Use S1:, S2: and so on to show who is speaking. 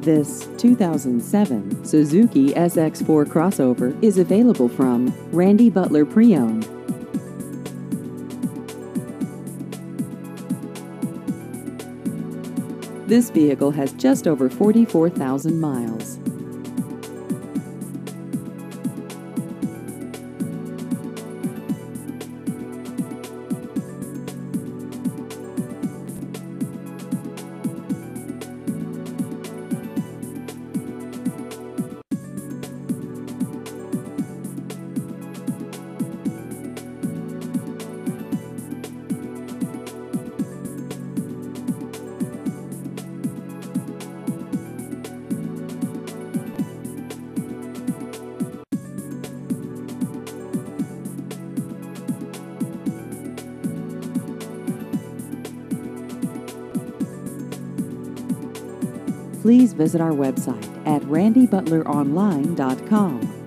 S1: This 2007 Suzuki SX4 crossover is available from Randy Butler Pre-Owned. This vehicle has just over 44,000 miles. Please visit our website at randybutleronline.com.